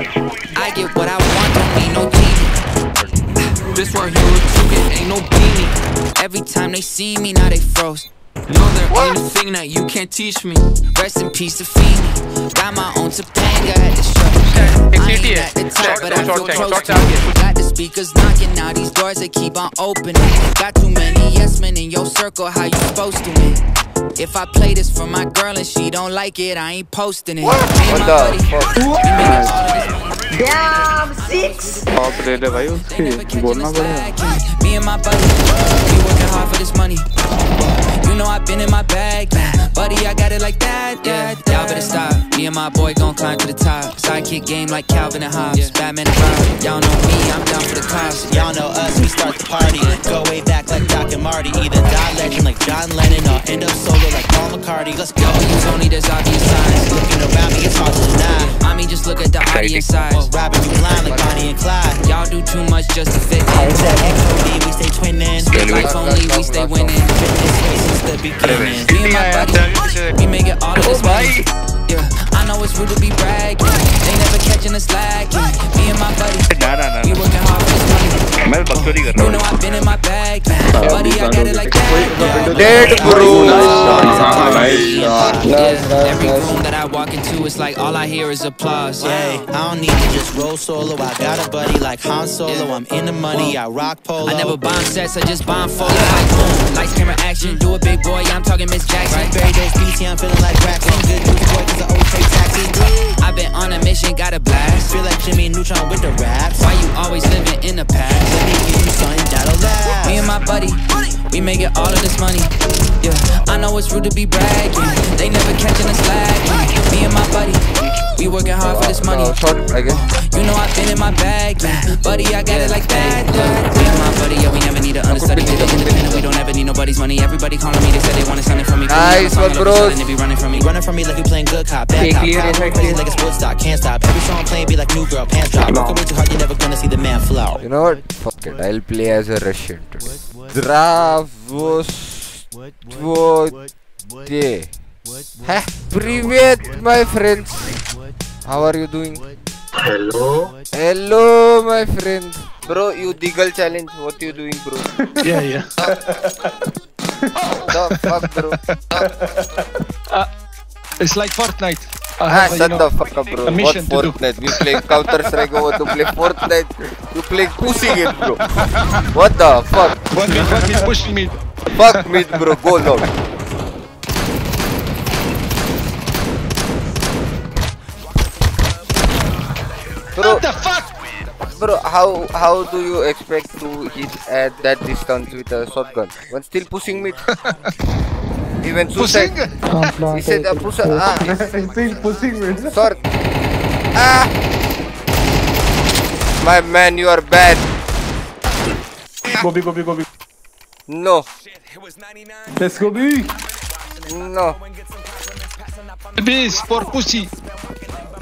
I get what I want, don't need no TV. This right here ticket, ain't no beanie. Every time they see me, now they froze. No, there ain't a thing that you can't teach me. Rest in peace to Feeny. Got my own Topanga at the show. I ain't at the top, but I feel close to it. Got the speakers knocking, now these doors they keep on opening. Got too many yes men in your circle, how you supposed to win? If I play this for my girl and she don't like it, I ain't posting it. Me and my buddy, we make it all of this money. Damn, six. Top ले ले भाई उसकी बोलना पड़ेगा Me and my buddy, we working hard for this money. I've been in my bag, buddy. I got it like that, yeah. Y'all better stop. Me and my boy gon' climb to the top. Sidekick game like Calvin and Hobbes. Batman and Robin. Y'all know me, I'm down for the cops. Y'all know us, we start the party. Go way back like Doc and Marty. Either die legend like John Lennon or end up solo like Paul McCartney. Let's go. Yo, you Tony, there's obvious signs body and size. Robbing you blind like Bonnie and Clyde. Y'all do too much just to fit in. XOD, we stay twinning. Life only, we stay winning. The beginning. Me and my buddy, we make it all of oh, this money. Yeah, I know it's rude to be bragging. They never catching us lacking. Me and my buddy, we working hard. मैं बकचोदी कर You रहा know हूँ I've been in my bag, buddy. I got it like that. Dead bro. Yeah, yeah. Every room that I walk into, it's like all I hear is applause. Hey, I don't need to just roll solo. I got a buddy like Han Solo. I'm in the money, I rock polo. I never bomb sets, I just bomb photos. Like boom, lights, camera, action. Do it, big boy. I'm talking Miss Jackson. Bury those beats, yeah, I'm feeling like Braxton. Good news, boy, cause I always pay taxes. I've been on a mission, got a blast. Feel like Jimmy Neutron with the raps. Why you always living in the past? Me and my buddy, we make it all of this money. Yeah, I know it's rude to be bragging. They never catching us lagging. Me and my buddy, we working hard for this money. Uh, short, I guess. You know I've been in my bag, yeah. buddy. I got it like that. Yeah. Me and my buddy, yeah, we never need to understudy. We the independent, we don't ever need nobody's money. Everybody calling me, they said they wanted something from me. Nice one, bros. They be running from me. Running from me like we playing good cop, bad Okay, cop. clear Power it, move clear it. like it's Woodstock, can't stop. Every song playing be like new girl, pants drop. Working way too hard, you're never gonna see the man flow. You know what? Fuck it. I'll play as a Russian today. Здравствуйте. Heh, Привет, my friends. How are you doing? Hello. Hello, my friend. Bro, you Deagle challenge. What you doing, bro? Yeah, yeah. What the fuck, bro? It's like Fortnite. I Ah, have, uh, shut you the fuck up, bro. a What mission to do. Fortnite? We play Counter Strike over to play Fortnite. You play pussy game, bro. What the fuck? One mid, one mid, pushing me. Fuck mid, bro. Go long. Bro, What the fuck? bro, how how do you expect to hit at that distance with a shotgun? When still pushing me. Even Pushing? suicide. He said uh, push. Ah, still pushing me Sorry. Ah! My man, you are bad. go B go B go B No, let's go B no. This for pussy.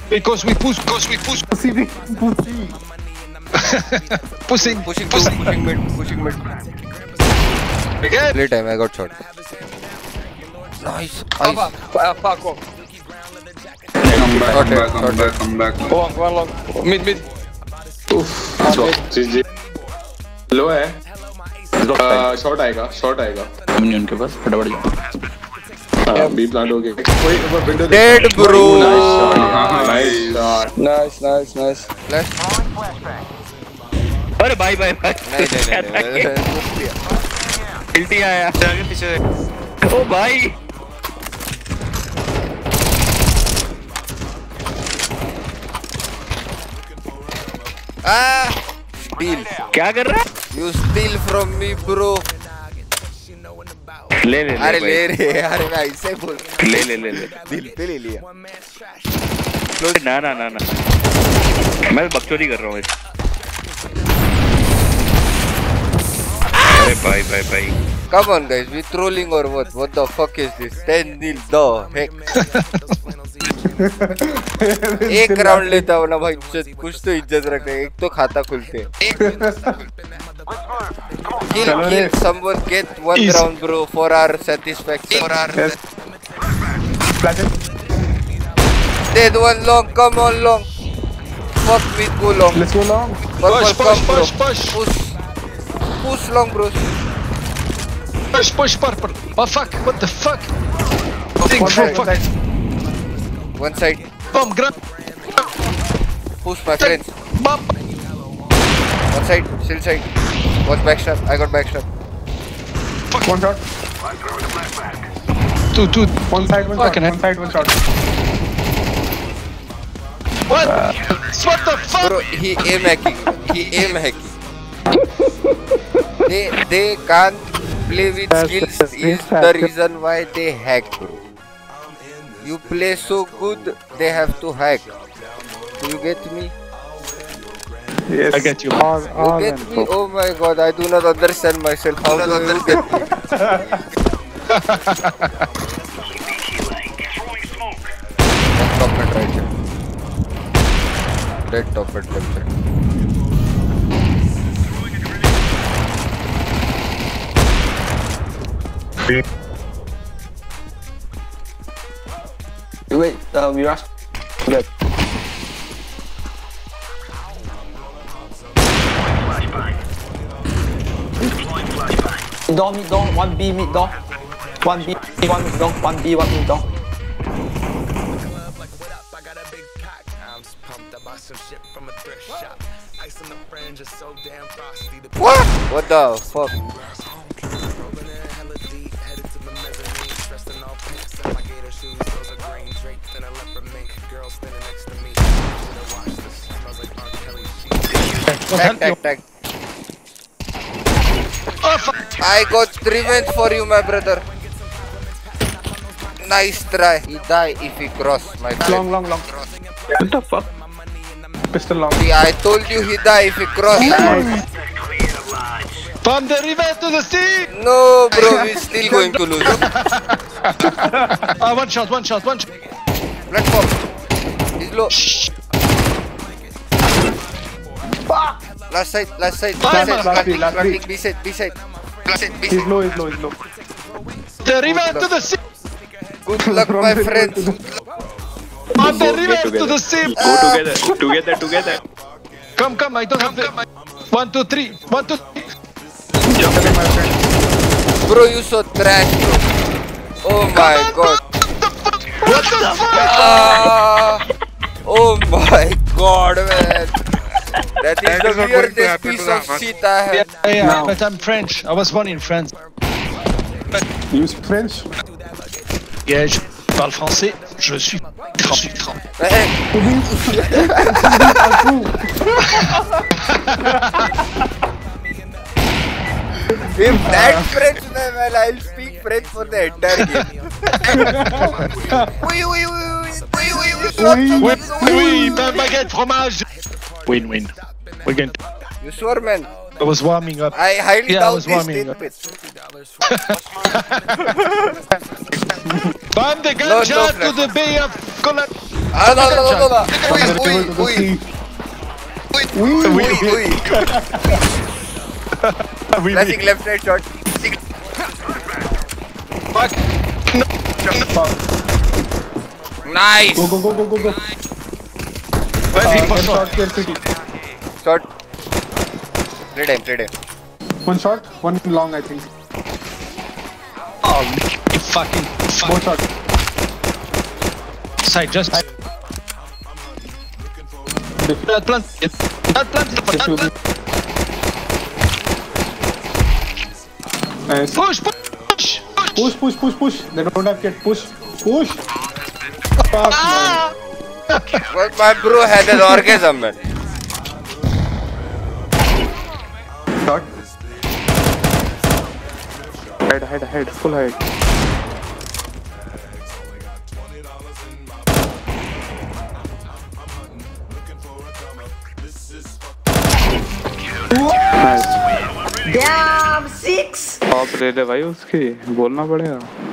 Because we push, because we push. pussy B pussy Pushing, Pushing, pushing. two, pushing mid, pushing mid. Again. Play time, I got shot. Nice. Nice. fuck off. Come back, Got come it, back, come got back, come back. Long, one long. Mid, mid. GG. लो है short आएगा short आएगा नहीं उनके पास फटाफट B plant हो गया dead bro nice nice nice अरे भाई भाई भाई। नहीं नहीं गिल्टी आया। आगे पीछे ओ भाई। आ स्टील क्या कर रहा है? You steal from me bro ले ले अरे ले ले रे अरे मैं ऐसे बोल भाई। ले ले ले ले दिल पे ले लिया ना ना ना ना मैं बकचोदी कर रहा हूँ अरे भाई भाई भाई Come on guys, we trolling or what? What the fuck is this? 10 nil the heck? एक राउंड लेता हो ना भाई कुछ तो इज़्ज़त रखते एक तो खाता खुलते kill kill someone get one Easy. round bro for our satisfaction for our yes dead one long come on long fuck with go long. Let's go long. Push, push, bro. push, push. Push. Push long, bros. Push, push, purple. Oh fuck, what the fuck? Think one fuck. Side. One side. Bomb, grab. Push, my friends. Bomb. One side. Still side. Watch backstab. I got backstab. One shot. Two, two. One side, one shot. Fucking hell. One side, one shot. What? what the fuck? Bro, he aim hacking. He aim hacking. they they can't play with skills is the reason why they hack, bro. You play so good, they have to hack. Do you get me? Yes. I get you. All, You get me? so. Oh my god, I do not understand myself. How do you get me? One top mid right here. Dead top mid left side. Wait, uh, we rush. Left. Door, mid door, one B, mid door. One B, one mid door, one B, one mid door. What? Up. I got a big cat, I was pumped up by some shit from a thrift shop. Ice and the fringe is so damn frosty. What the fuck? Tag, tag, tag. I got revenge for you, my brother. Nice try. He die if he cross, my friend. Long, long, long. What the fuck? Pistol long. See, I told you he die if he cross. From the river to the sea. No, bro, we're still going to lose. Ah, one shot, one shot, one shot. Platform. He's low. Last side, last side, B Last side, side, last planting, side, last planting, side. B side, B side. B side, B He's side. low, he's low, he's low. The river to the sea. Good luck, my friends. Bomb the river to the sea. Go together, together, together. Come, come, I don't have the. One, two, three. One, two, three. Bro, you so trash, bro. Oh my god. What the fuck? Ah, oh my god, man. That is the weirdest piece of shit I have. yeah, Now. but I'm French. I was born in France. You speak French? Yeah, je parle français. Je suis je suis trans. If that French, man, well, I'll speak French for the entire game. oui, oui, oui, oui, oui, oui, oui, pain, baguette, fromage. Win, win. We're going to... You sure, man? I was warming up. I highly Yeah, I doubt was this warming up. statement. Bomb the No, ganja no, to the Bay of Cologne. Ah, no, no, no, no, no. Oui, From the oui, river to the oui, oui, oui, oui. Oui, Flashing left side shot. Fuck. Nice. Go, go, go, go, go, go. Vas-y, Uh, one franchement. shot, clear city. Shot. Trade him, trade him. One shot, one long, I think. Oh, you fucking fuck. Both shot. Side, just... Plant, plant. Plant, plant, Just plant, will plant. be. Nice. Push, push, push. Push, push, push, push. They don't have kit. Push, push. Fuck. Well, my bro had an orgasm, man. Shot. Head, head, head. Full head. Damn, six. भाई उसकी बोलना पड़ेगा